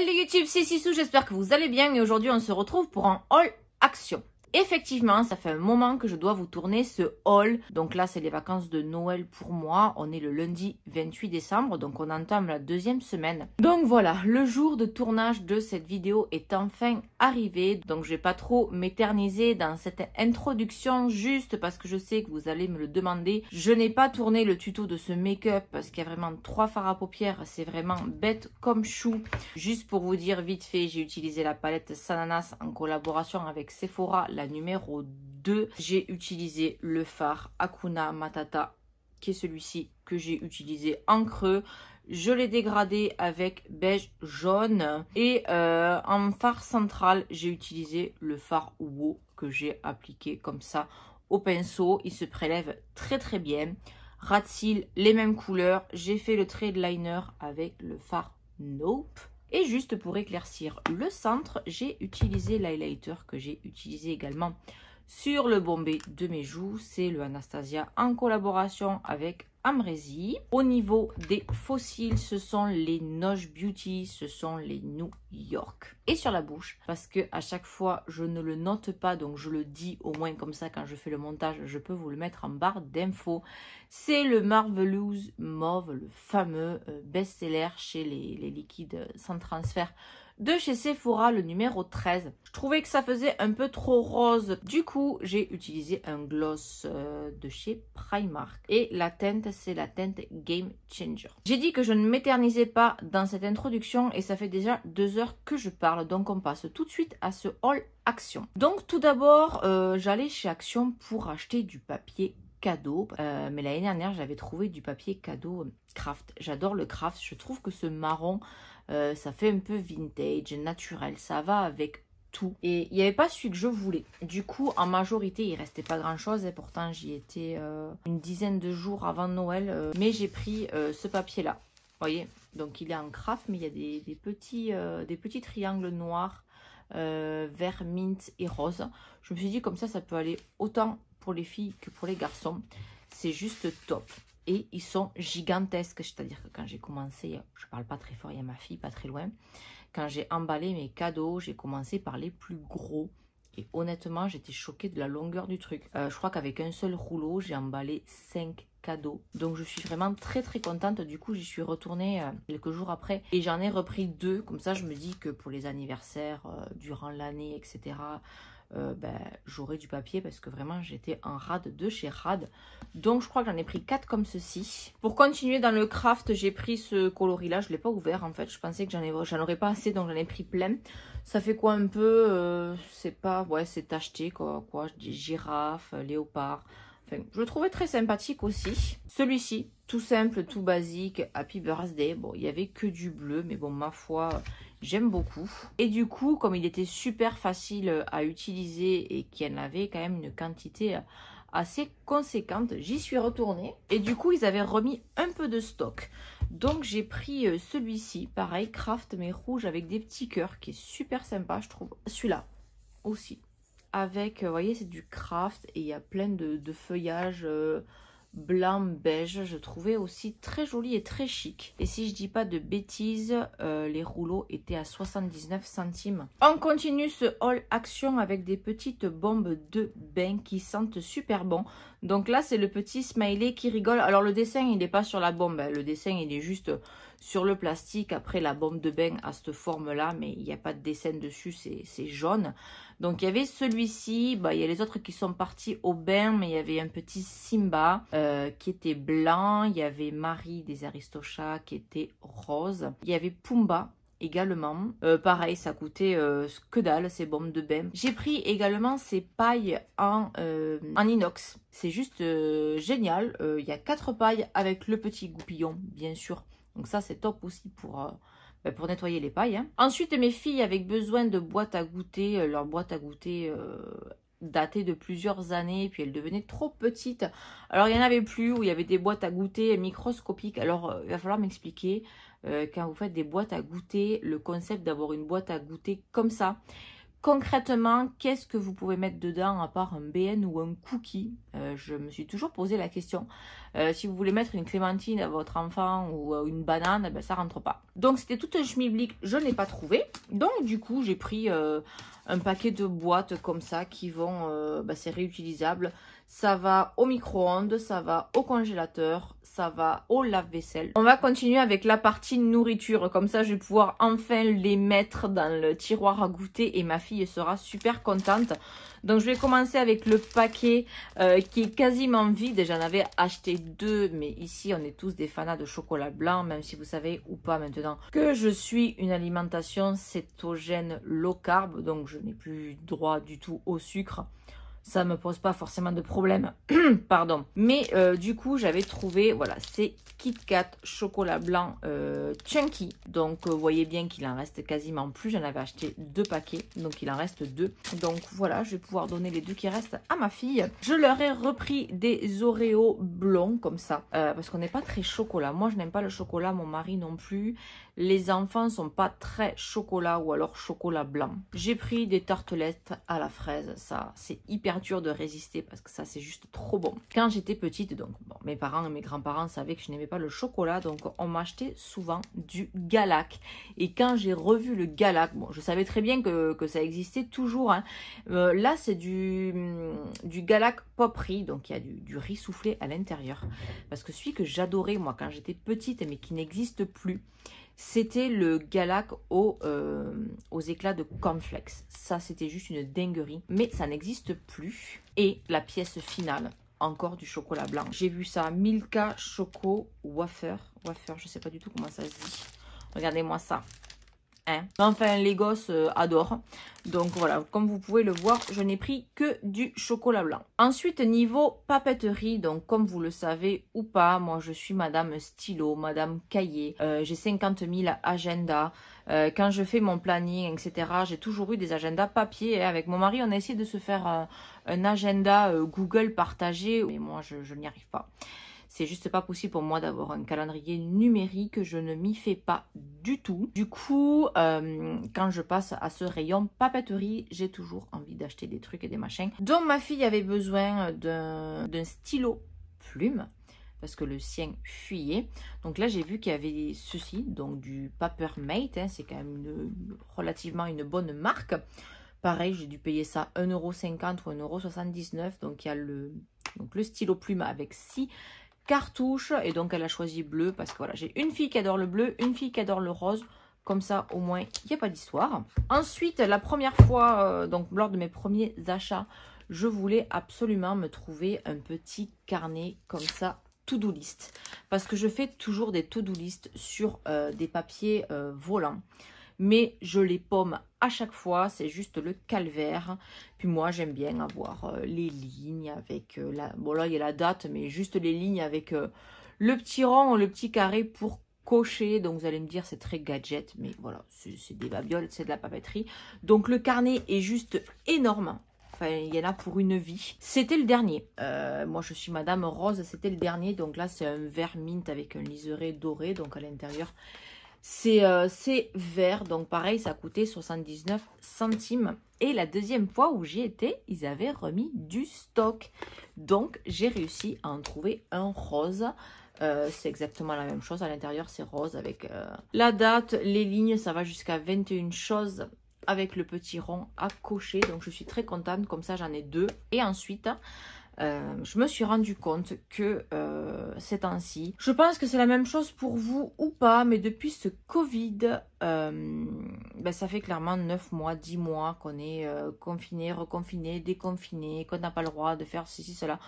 Salut YouTube, c'est Sissou, j'espère que vous allez bien et aujourd'hui on se retrouve pour un haul action. Effectivement, ça fait un moment que je dois vous tourner ce haul. Donc là, c'est les vacances de Noël pour moi. On est le lundi 28 décembre, donc on entame la deuxième semaine. Donc voilà, le jour de tournage de cette vidéo est enfin arrivé. Donc je vais pas trop m'éterniser dans cette introduction juste parce que je sais que vous allez me le demander. Je n'ai pas tourné le tuto de ce make-up parce qu'il y a vraiment trois fards à paupières. C'est vraiment bête comme chou. Juste pour vous dire vite fait, j'ai utilisé la palette Sananas en collaboration avec Sephora numéro 2. J'ai utilisé le phare Akuna Matata, qui est celui-ci que j'ai utilisé en creux. Je l'ai dégradé avec beige jaune. Et euh, en phare central, j'ai utilisé le phare WO que j'ai appliqué comme ça au pinceau. Il se prélève très très bien. Rat les mêmes couleurs? J'ai fait le trade liner avec le phare Nope. Et juste pour éclaircir le centre, j'ai utilisé l'highlighter que j'ai utilisé également sur le bombé de mes joues. C'est le Anastasia en collaboration avec Amrezi. Au niveau des fossiles, ce sont les Noche Beauty, ce sont les New York. Et sur la bouche, parce que à chaque fois, je ne le note pas, donc je le dis au moins comme ça quand je fais le montage, je peux vous le mettre en barre d'infos. C'est le Marvelous Mauve, le fameux euh, best-seller chez les liquides sans transfert de chez Sephora, le numéro 13. Je trouvais que ça faisait un peu trop rose. Du coup, j'ai utilisé un gloss euh, de chez Primark. Et la teinte, c'est la teinte Game Changer. J'ai dit que je ne m'éternisais pas dans cette introduction et ça fait déjà deux heures que je parle. Donc, on passe tout de suite à ce haul Action. Donc, tout d'abord, euh, j'allais chez Action pour acheter du papier cadeau. Euh, mais l'année dernière, j'avais trouvé du papier cadeau craft. J'adore le craft. Je trouve que ce marron euh, ça fait un peu vintage, naturel. Ça va avec tout. Et il n'y avait pas celui que je voulais. Du coup, en majorité, il restait pas grand-chose. Et pourtant, j'y étais euh, une dizaine de jours avant Noël. Euh, mais j'ai pris ce papier-là. Vous voyez? Donc, il est en craft, mais il y a des, petits, des petits triangles noirs, vert, mint et rose. Je me suis dit, comme ça, ça peut aller autant pour les filles que pour les garçons. C'est juste top et ils sont gigantesques. C'est-à-dire que quand j'ai commencé, je parle pas très fort, il y a ma fille pas très loin. Quand j'ai emballé mes cadeaux, j'ai commencé par les plus gros. Et honnêtement, j'étais choquée de la longueur du truc. Euh, je crois qu'avec un seul rouleau, j'ai emballé 5 cadeaux. Donc je suis vraiment très très contente. Du coup, j'y suis retournée euh, quelques jours après. Et j'en ai repris deux. Comme ça, je me dis que pour les anniversaires, euh, durant l'année, etc., euh, ben, j'aurai du papier parce que vraiment j'étais en rad de chez Rad. Donc je crois que j'en ai pris 4 comme ceci. Pour continuer dans le craft, j'ai pris ce coloris là. Je l'ai pas ouvert en fait. Je pensais que j'en aurais pas assez donc j'en ai pris plein. Ça fait quoi un peu euh, C'est pas... Ouais c'est tacheté quoi. quoi. Je dis girafe, léopard. Enfin, je le trouvais très sympathique aussi. Celui-ci, tout simple, tout basique, Happy Birthday. Bon, il y avait que du bleu, mais bon, ma foi, J'aime beaucoup. Et du coup, comme il était super facile à utiliser et qu'il en avait quand même une quantité assez conséquente, j'y suis retournée. Et du coup, ils avaient remis un peu de stock. Donc, j'ai pris euh, celui-ci, pareil, craft, mais rouge avec des petits cœurs, qui est super sympa, je trouve. Celui-là aussi. Avec, euh, vous voyez, c'est du craft et il y a plein de, de feuillages... Euh, blanc beige. Je trouvais aussi très joli et très chic. Et si je dis pas de bêtises, euh, les rouleaux étaient à 79 centimes. On continue ce haul action avec des petites bombes de bain qui sentent super bon. Donc là, c'est le petit smiley qui rigole. Alors le dessin, il n'est pas sur la bombe. Hein. Le dessin, il est juste sur le plastique. Après, la bombe de bain a cette forme-là, mais il n'y a pas de dessin dessus, c'est jaune. Donc, il y avait celui-ci. Bah, il y a les autres qui sont partis au bain, mais il y avait un petit Simba euh, qui était blanc. Il y avait Marie des Aristochats qui était rose. Il y avait Pumba également. Euh, pareil, ça coûtait euh, que dalle, ces bombes de bain. J'ai pris également ces pailles en, en inox. C'est juste génial. Il y a quatre pailles avec le petit goupillon, bien sûr, donc ça, c'est top aussi pour, euh, ben, pour nettoyer les pailles. Hein. Ensuite, mes filles avaient besoin de boîtes à goûter. Euh, leur boîte à goûter euh, de plusieurs années. Puis elles devenaient trop petites. Alors, il n'y en avait plus où il y avait des boîtes à goûter microscopiques. Alors, il va falloir m'expliquer. quand vous faites des boîtes à goûter, le concept d'avoir une boîte à goûter comme ça Concrètement, qu'est-ce que vous pouvez mettre dedans à part un BN ou un cookie? Euh, Je me suis toujours posé la question. Euh, si vous voulez mettre une clémentine à votre enfant ou euh, une banane, ben, ça rentre pas. Donc c'était tout un schmilblick, je n'ai pas trouvé. Donc du coup, j'ai pris un paquet de boîtes comme ça qui vont, bah, c'est réutilisable. Ça va au micro-ondes, ça va au congélateur, ça va au lave-vaisselle. On va continuer avec la partie nourriture. Comme ça, je vais pouvoir enfin les mettre dans le tiroir à goûter et ma fille sera super contente. Donc, je vais commencer avec le paquet euh, qui est quasiment vide. J'en avais acheté deux, mais ici, on est tous des fanats de chocolat blanc, même si vous savez ou pas maintenant que je suis une alimentation cétogène low carb. Donc, je n'ai plus droit du tout au sucre ça me pose pas forcément de problème. Pardon. Mais euh, du coup, j'avais trouvé, voilà, c'est Kit Kat chocolat blanc euh, chunky. Donc, euh, vous voyez bien qu'il en reste quasiment plus. J'en avais acheté deux paquets, donc il en reste deux. Donc voilà, je vais pouvoir donner les deux qui restent à ma fille. Je leur ai repris des Oreos blonds comme ça, parce qu'on n'est pas très chocolat. Moi, je n'aime pas le chocolat, mon mari non plus. Les enfants sont pas très chocolat ou alors chocolat blanc. J'ai pris des tartelettes à la fraise. Ça, c'est hyper de résister parce que ça, c'est juste trop bon. Quand j'étais petite, donc mes parents et mes grands-parents savaient que je n'aimais pas le chocolat. Donc, on m'achetait souvent du Galac. Et quand j'ai revu le Galac, bon, je savais très bien que, ça existait toujours. Hein. Euh, là, c'est du, du Galac pop riz. Donc, il y a du, du riz soufflé à l'intérieur. Parce que celui que j'adorais, moi, quand j'étais petite, mais qui n'existe plus, c'était le Galac euh, aux éclats de cornflakes. Ça, c'était juste une dinguerie. Mais ça n'existe plus. Et la pièce finale, encore du chocolat blanc. J'ai vu ça, Milka Choco Wafer. Wafer, je sais pas du tout comment ça se dit. Regardez-moi ça. Hein. Enfin, les gosses euh, adorent. Donc voilà, comme vous pouvez le voir, je n'ai pris que du chocolat blanc. Ensuite, niveau papeterie, donc comme vous le savez ou pas, moi je suis madame stylo, madame cahier. Euh, j'ai 50 000 agendas. Euh, quand je fais mon planning, etc., j'ai toujours eu des agendas papier. Avec mon mari, on a essayé de se faire un agenda Google partagé. Mais moi, je n'y arrive pas. C'est juste pas possible pour moi d'avoir un calendrier numérique. Je ne m'y fais pas du tout. Du coup, euh, quand je passe à ce rayon papeterie, j'ai toujours envie d'acheter des trucs et des machins. Donc ma fille avait besoin d'un stylo plume parce que le sien fuyait. Donc là, j'ai vu qu'il y avait ceci, donc du Papermate. Hein, c'est quand même relativement une bonne marque. Pareil, j'ai dû payer ça 1,50€ ou 1,79€. Donc il y a le, stylo plume avec 6 cartouche. Et donc, elle a choisi bleu parce que voilà, j'ai une fille qui adore le bleu, une fille qui adore le rose. Comme ça, au moins, il n'y a pas d'histoire. Ensuite, la première fois, euh, donc lors de mes premiers achats, je voulais absolument me trouver un petit carnet comme ça, to-do list. Parce que je fais toujours des to-do list sur euh, des papiers euh, volants mais je les pomme à chaque fois, c'est juste le calvaire. Puis moi, j'aime bien avoir euh, les lignes avec euh, la... Bon là, il y a la date, mais juste les lignes avec euh, le petit rond, le petit carré pour cocher. Donc vous allez me dire, c'est très gadget, mais voilà, c'est des babioles, c'est de la papeterie. Donc le carnet est juste énorme. Enfin, il y en a pour une vie. C'était le dernier. moi, je suis Madame Rose, c'était le dernier. Donc là, c'est un vert mint avec un liseré doré. Donc à l'intérieur, euh, c'est vert, donc pareil, ça coûtait 79 centimes. Et la deuxième fois où j'y étais, ils avaient remis du stock. Donc, j'ai réussi à en trouver un rose. Euh, c'est exactement la même chose. À l'intérieur, c'est rose avec euh, la date, les lignes. Ça va jusqu'à 21 choses avec le petit rond à cocher. Donc, je suis très contente. Comme ça, j'en ai deux. Et ensuite, euh, je me suis rendu compte que euh, ces temps-ci, je pense que c'est la même chose pour vous ou pas, mais depuis ce Covid, euh, ben ça fait clairement 9 mois, 10 mois qu'on est confiné, reconfiné, déconfiné, qu'on n'a pas le droit de faire ceci, cela.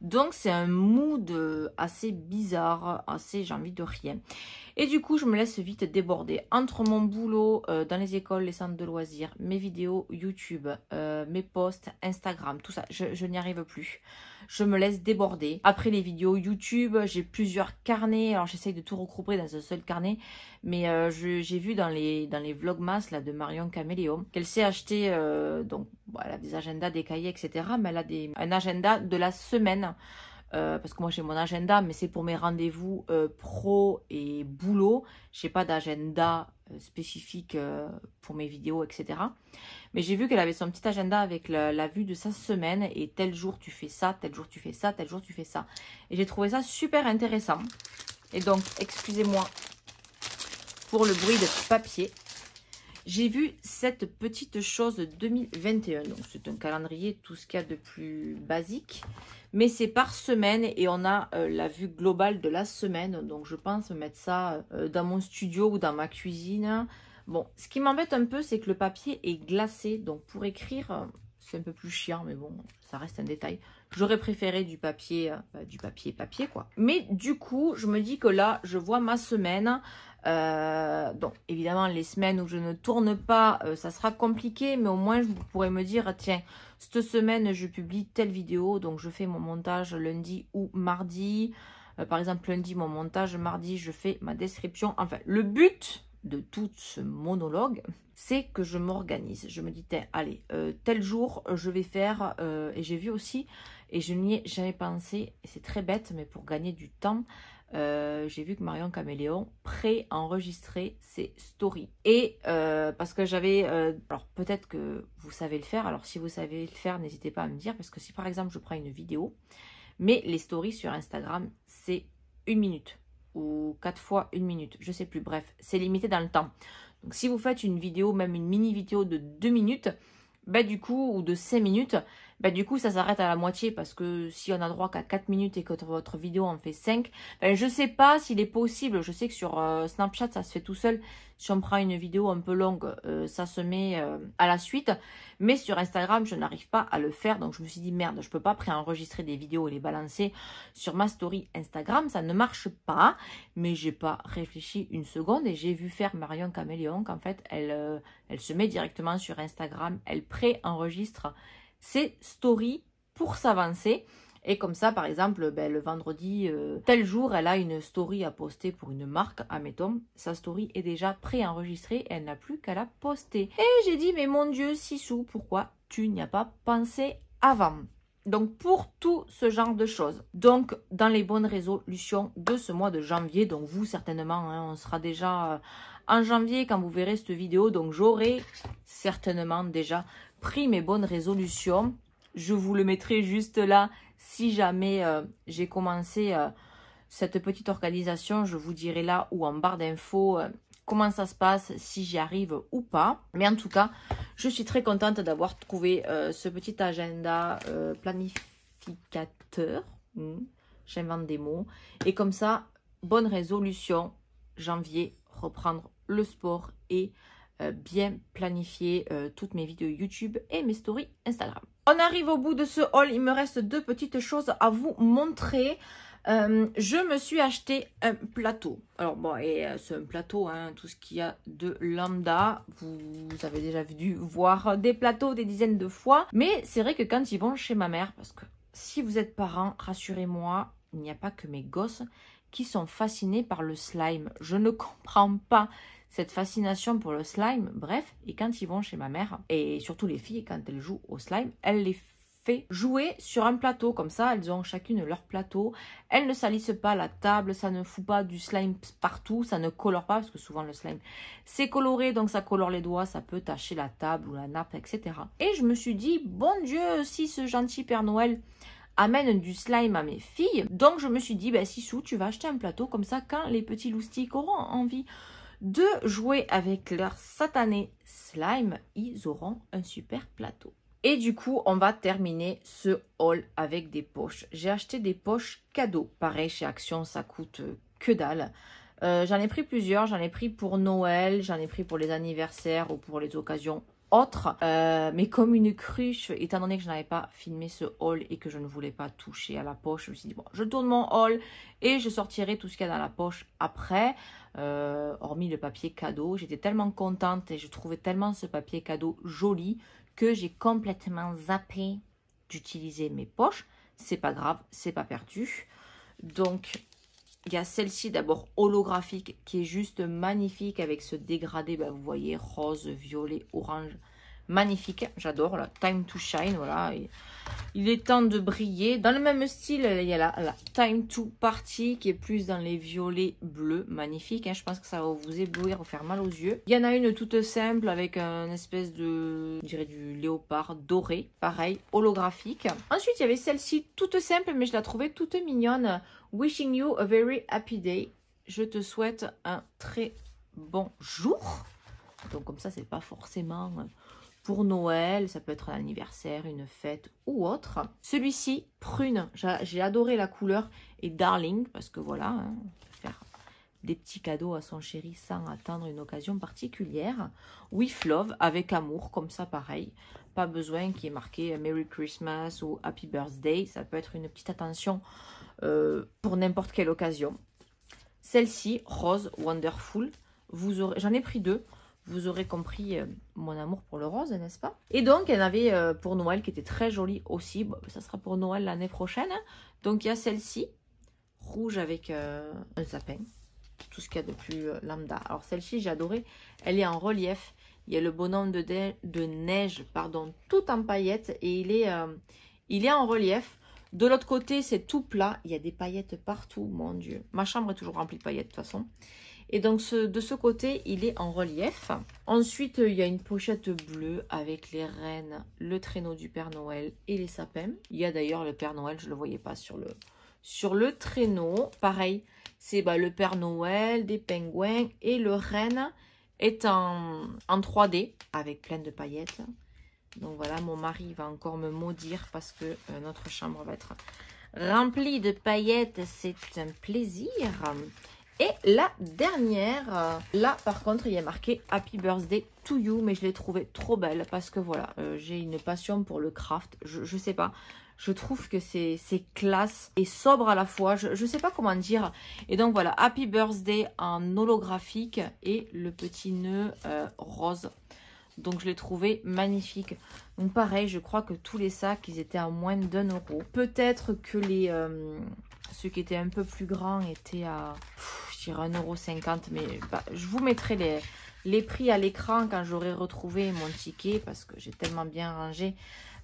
Donc c'est un mood assez bizarre, assez j'ai envie de rien. Et du coup je me laisse vite déborder entre mon boulot euh, dans les écoles, les centres de loisirs, mes vidéos YouTube, euh, mes posts, Instagram, tout ça, je n'y arrive plus je me laisse déborder. Après les vidéos YouTube, j'ai plusieurs carnets. Alors j'essaye de tout regrouper dans un seul carnet. Mais euh, j'ai vu dans les, vlogmas là, de Marion Caméléo qu'elle s'est acheté, euh, donc des agendas, des cahiers, etc. Mais elle a un agenda de la semaine. Euh, parce que moi j'ai mon agenda, mais c'est pour mes rendez-vous euh, pro et boulot. Je n'ai pas d'agenda euh, spécifique pour mes vidéos, etc. Mais j'ai vu qu'elle avait son petit agenda avec la, vue de sa semaine et tel jour tu fais ça, tel jour tu fais ça, tel jour tu fais ça. Et j'ai trouvé ça super intéressant. Et donc, excusez-moi pour le bruit de papier. J'ai vu cette petite chose 2021. Donc, c'est un calendrier, tout ce qu'il y a de plus basique. Mais c'est par semaine et on a euh, la vue globale de la semaine. Donc, je pense mettre ça euh, dans mon studio ou dans ma cuisine. Bon, ce qui m'embête un peu, c'est que le papier est glacé. Donc, pour écrire, euh, c'est un peu plus chiant, mais bon, ça reste un détail. J'aurais préféré du papier, bah, du papier papier, quoi. Mais du coup, je me dis que là, je vois ma semaine. Euh, donc, évidemment, les semaines où je ne tourne pas, euh, ça sera compliqué, mais au moins, je pourrais me dire, tiens, cette semaine, je publie telle vidéo, donc je fais mon montage lundi ou mardi. Euh, par exemple, lundi, mon montage, mardi, je fais ma description. Enfin, le but de tout ce monologue, c'est que je m'organise. Je me dis, allez, tel jour, je vais faire, et j'ai vu aussi, et je n'y ai jamais pensé, et c'est très bête, mais pour gagner du temps, euh, j'ai vu que Marion Caméléon pré-enregistrait ses stories. Et euh, parce que j'avais... Euh, alors peut-être que vous savez le faire. Alors si vous savez le faire, n'hésitez pas à me dire. Parce que si par exemple je prends une vidéo, mais les stories sur Instagram, c'est une minute. Ou quatre fois une minute. Je sais plus. Bref, c'est limité dans le temps. Donc si vous faites une vidéo, même une mini vidéo de deux minutes, bah du coup, ou de cinq minutes, bah, du coup, ça s'arrête à la moitié parce que si on a droit qu'à 4 minutes et que votre vidéo en fait 5, ben, je sais pas s'il est possible. Je sais que sur euh, Snapchat, ça se fait tout seul. Si on prend une vidéo un peu longue, euh, ça se met euh, à la suite. Mais sur Instagram, je n'arrive pas à le faire. Donc, je me suis dit, merde, je peux pas préenregistrer des vidéos et les balancer sur ma story Instagram. Ça ne marche pas. Mais j'ai pas réfléchi une seconde et j'ai vu faire Marion Caméléon qu'en fait, elle, elle se met directement sur Instagram. Elle pré-enregistre c'est story pour s'avancer. Et comme ça, par exemple, ben, le vendredi, euh, tel jour, elle a une story à poster pour une marque, admettons. Sa story est déjà préenregistrée, elle n'a plus qu'à la poster. Et j'ai dit, mais mon Dieu, Sissou, pourquoi tu n'y as pas pensé avant? Donc pour tout ce genre de choses. Donc dans les bonnes résolutions de ce mois de janvier, donc vous certainement, hein, on sera déjà euh, en janvier quand vous verrez cette vidéo. Donc j'aurai certainement déjà pris mes bonnes résolutions. Je vous le mettrai juste là. Si jamais euh, j'ai commencé euh, cette petite organisation, je vous dirai là ou en barre d'infos euh, comment ça se passe, si j'y arrive ou pas. Mais en tout cas, je suis très contente d'avoir trouvé ce petit agenda planificateur. Hmm, j'invente des mots. Et comme ça, bonne résolution, janvier, reprendre le sport et bien planifier euh, toutes mes vidéos YouTube et mes stories Instagram. On arrive au bout de ce haul. Il me reste deux petites choses à vous montrer. Euh, je me suis acheté un plateau. Alors bon, et c'est un plateau, hein, tout ce qu'il y a de lambda. Vous, avez déjà dû voir des plateaux des dizaines de fois. Mais c'est vrai que quand ils vont chez ma mère, parce que si vous êtes parent, rassurez-moi, il n'y a pas que mes gosses qui sont fascinés par le slime. Je ne comprends pas cette fascination pour le slime, bref, et quand ils vont chez ma mère, et surtout les filles, quand elles jouent au slime, elles les fait jouer sur un plateau, comme ça, elles ont chacune leur plateau, elles ne salissent pas la table, ça ne fout pas du slime partout, ça ne colore pas, parce que souvent le slime, c'est coloré, donc ça colore les doigts, ça peut tacher la table ou la nappe, etc. Et je me suis dit, bon Dieu, si ce gentil Père Noël amène du slime à mes filles, donc je me suis dit, ben Sissou, tu vas acheter un plateau, comme ça, quand les petits loustiques auront envie de jouer avec leur satané slime, ils auront un super plateau. Et du coup, on va terminer ce haul avec des poches. J'ai acheté des poches cadeaux. Pareil, chez Action, ça coûte que dalle. Euh, j'en ai pris plusieurs. J'en ai pris pour Noël, j'en ai pris pour les anniversaires ou pour les occasions autre. Euh, mais comme une cruche, étant donné que je n'avais pas filmé ce haul et que je ne voulais pas toucher à la poche, je me suis dit, bon, je tourne mon haul et je sortirai tout ce qu'il y a dans la poche après, euh, hormis le papier cadeau. J'étais tellement contente et je trouvais tellement ce papier cadeau joli que j'ai complètement zappé d'utiliser mes poches. C'est pas grave, c'est pas perdu. Donc, il y a celle-ci d'abord holographique qui est juste magnifique avec ce dégradé, ben, vous voyez, rose, violet, orange. magnifique. J'adore la Time to Shine. Voilà. il est temps de briller. Dans le même style, il y a la, Time to Party qui est plus dans les violets bleus. Magnifique. Hein. Je pense que ça va vous éblouir, vous faire mal aux yeux. Il y en a une toute simple avec un espèce de, je dirais du léopard doré. Pareil, holographique. Ensuite, il y avait celle-ci toute simple, mais je la trouvais toute mignonne. Wishing you a very happy day. Je te souhaite un très bon jour. Donc comme ça, c'est pas forcément euh, pour Noël, ça peut être un anniversaire, une fête ou autre. Celui-ci, prune, j'ai adoré la couleur et darling parce que voilà, hein, faire des petits cadeaux à son chéri sans attendre une occasion particulière. With love, avec amour, comme ça pareil. Pas besoin qu'il y ait marqué Merry Christmas ou Happy Birthday. Ça peut être une petite attention euh, pour n'importe quelle occasion. Celle-ci, rose, wonderful. J'en ai pris deux vous aurez compris euh, mon amour pour le rose, n'est-ce pas? Et donc, il y en avait euh, pour Noël qui était très jolie aussi. ça sera pour Noël l'année prochaine. Donc, il y a celle-ci, rouge avec un sapin. Tout ce qu'il y a de plus lambda. Alors, celle-ci, j'ai adoré. Elle est en relief. Il y a le bonhomme de, de neige, pardon, tout en paillettes. Et il est, il est en relief. De l'autre côté, c'est tout plat. Il y a des paillettes partout, mon Dieu. Ma chambre est toujours remplie de paillettes, de toute façon. Et donc de ce côté, il est en relief. Ensuite, il y a une pochette bleue avec les rennes, le traîneau du Père Noël et les sapins. Il y a d'ailleurs le Père Noël, je ne le voyais pas sur le, sur le traîneau. Pareil, c'est bah, le Père Noël, des pingouins et le renne est en, en 3D avec plein de paillettes. Donc voilà, mon mari va encore me maudire parce que euh, notre chambre va être remplie de paillettes. C'est un plaisir. Et la dernière, là par contre il y a marqué Happy Birthday to you, mais je l'ai trouvée trop belle parce que voilà, euh, j'ai une passion pour le craft, je, je sais pas, je trouve que c'est classe et sobre à la fois, je, je sais pas comment dire. Et donc voilà, Happy Birthday en holographique et le petit nœud euh, rose. Donc je l'ai trouvé magnifique. Donc pareil, je crois que tous les sacs, ils étaient à moins d'un euro. Peut-être que les ceux qui étaient un peu plus grands étaient à... 1,50€. Mais bah, je vous mettrai les, les prix à l'écran quand j'aurai retrouvé mon ticket parce que j'ai tellement bien rangé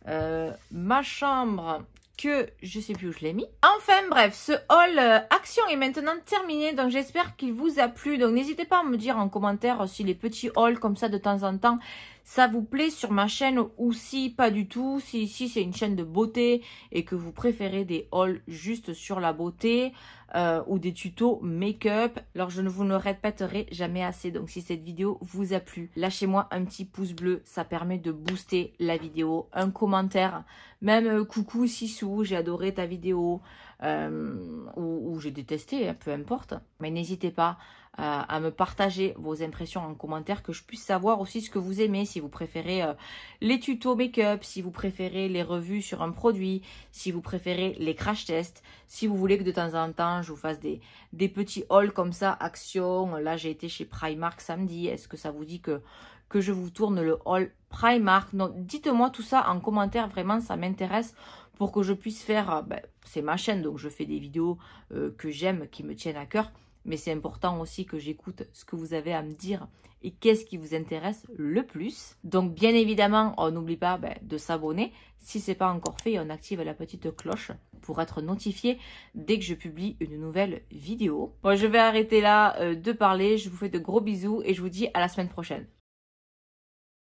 euh, ma chambre que je sais plus où je l'ai mis. Enfin bref, ce haul euh, action est maintenant terminé, donc j'espère qu'il vous a plu. Donc n'hésitez pas à me dire en commentaire si les petits hauls comme ça de temps en temps, ça vous plaît sur ma chaîne ou si pas du tout, si, si c'est une chaîne de beauté et que vous préférez des hauls juste sur la beauté euh, ou des tutos make-up. Alors je ne vous le répéterai jamais assez, donc si cette vidéo vous a plu, lâchez-moi un petit pouce bleu, ça permet de booster la vidéo, un commentaire, même euh, coucou Sissou, j'ai adoré ta vidéo, euh, ou, j'ai détesté, hein, peu importe. Mais n'hésitez pas à me partager vos impressions en commentaire, que je puisse savoir aussi ce que vous aimez, si vous préférez euh, les tutos make-up, si vous préférez les revues sur un produit, si vous préférez les crash tests, si vous voulez que de temps en temps je vous fasse des, petits hauls comme ça, action. Là j'ai été chez Primark samedi, est-ce que ça vous dit que que je vous tourne le haul Primark? Donc dites-moi tout ça en commentaire, vraiment ça m'intéresse pour que je puisse faire, euh, ben, c'est ma chaîne donc je fais des vidéos euh, que j'aime, qui me tiennent à cœur. Mais c'est important aussi que j'écoute ce que vous avez à me dire et qu'est-ce qui vous intéresse le plus. Donc bien évidemment, on n'oublie pas ben, de s'abonner. Si ce n'est pas encore fait, on active la petite cloche pour être notifié dès que je publie une nouvelle vidéo. Bon, je vais arrêter là euh, de parler. Je vous fais de gros bisous et je vous dis à la semaine prochaine.